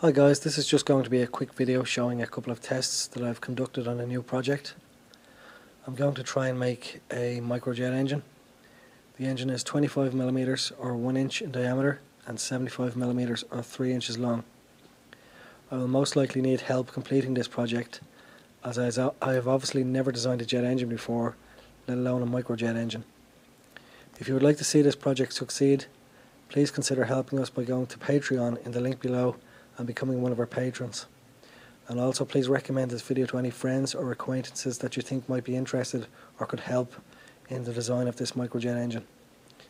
Hi guys, this is just going to be a quick video showing a couple of tests that I've conducted on a new project. I'm going to try and make a microjet engine. The engine is 25mm or 1 inch in diameter and 75mm or 3 inches long. I will most likely need help completing this project as I have obviously never designed a jet engine before, let alone a microjet engine. If you would like to see this project succeed, please consider helping us by going to Patreon in the link below and becoming one of our patrons. And also please recommend this video to any friends or acquaintances that you think might be interested or could help in the design of this microjet engine,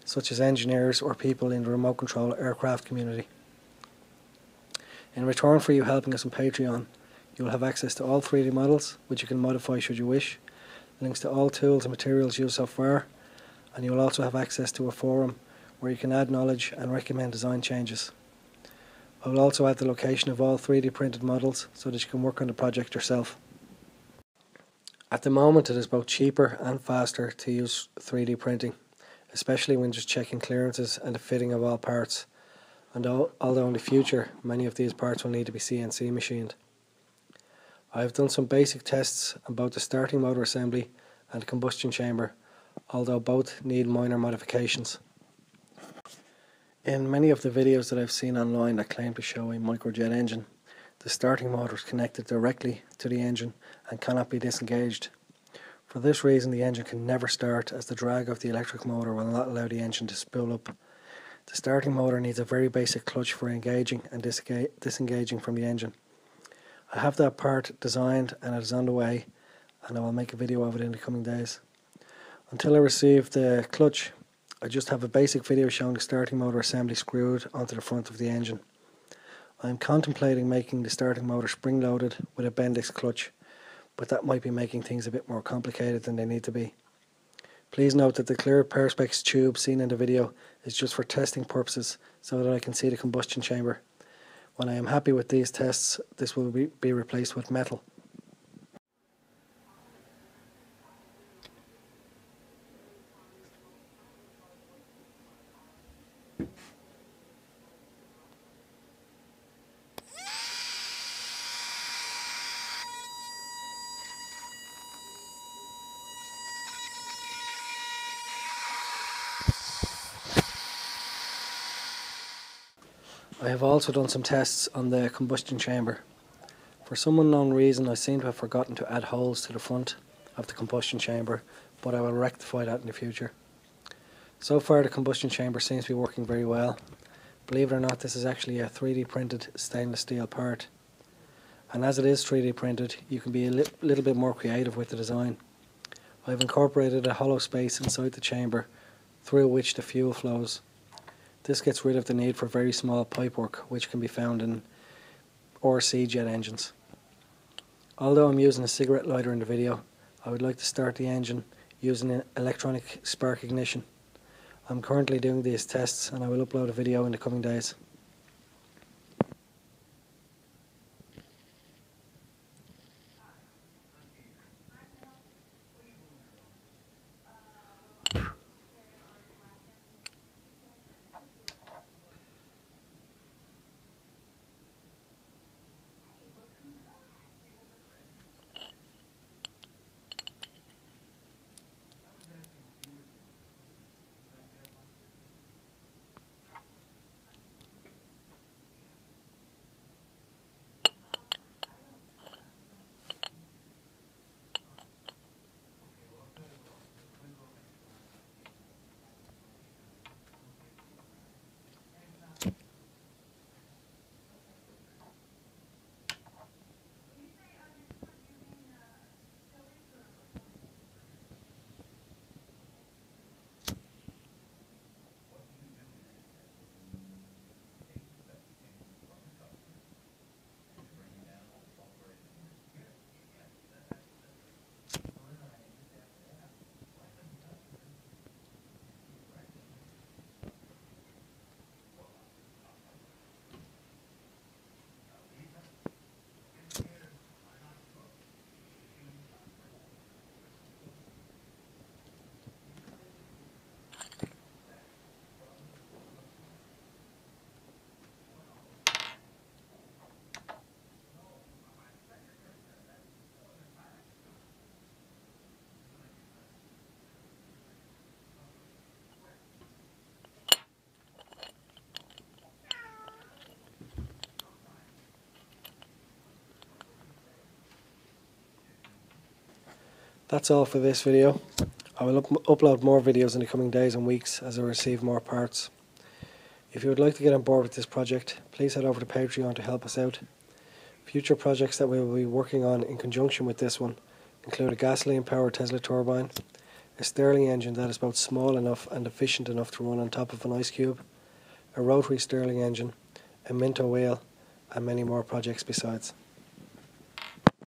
such as engineers or people in the remote control aircraft community. In return for you helping us on Patreon, you will have access to all 3D models, which you can modify should you wish, links to all tools and materials used so far, and you will also have access to a forum where you can add knowledge and recommend design changes. I will also add the location of all 3D printed models so that you can work on the project yourself. At the moment it is both cheaper and faster to use 3D printing, especially when just checking clearances and the fitting of all parts, and although in the future many of these parts will need to be CNC machined. I have done some basic tests on both the starting motor assembly and combustion chamber, although both need minor modifications. In many of the videos that I've seen online that claim to show a microjet engine, the starting motor is connected directly to the engine and cannot be disengaged. For this reason the engine can never start as the drag of the electric motor will not allow the engine to spool up. The starting motor needs a very basic clutch for engaging and disengaging from the engine. I have that part designed and it is on the way and I will make a video of it in the coming days. Until I receive the clutch I just have a basic video showing the starting motor assembly screwed onto the front of the engine. I am contemplating making the starting motor spring loaded with a Bendix clutch, but that might be making things a bit more complicated than they need to be. Please note that the clear perspex tube seen in the video is just for testing purposes so that I can see the combustion chamber. When I am happy with these tests, this will be, be replaced with metal. I have also done some tests on the combustion chamber. For some unknown reason I seem to have forgotten to add holes to the front of the combustion chamber, but I will rectify that in the future. So far the combustion chamber seems to be working very well. Believe it or not this is actually a 3D printed stainless steel part. And as it is 3D printed you can be a li little bit more creative with the design. I've incorporated a hollow space inside the chamber through which the fuel flows. This gets rid of the need for very small pipework which can be found in RC jet engines. Although I'm using a cigarette lighter in the video, I would like to start the engine using an electronic spark ignition. I'm currently doing these tests and I will upload a video in the coming days. That's all for this video. I will up- upload more videos in the coming days and weeks as I receive more parts. If you would like to get on board with this project, please head over to Patreon to help us out. Future projects that we will be working on in conjunction with this one include a gasoline powered Tesla turbine, a Stirling engine that is both small enough and efficient enough to run on top of an ice cube, a rotary Stirling engine, a Minto wheel, and many more projects besides.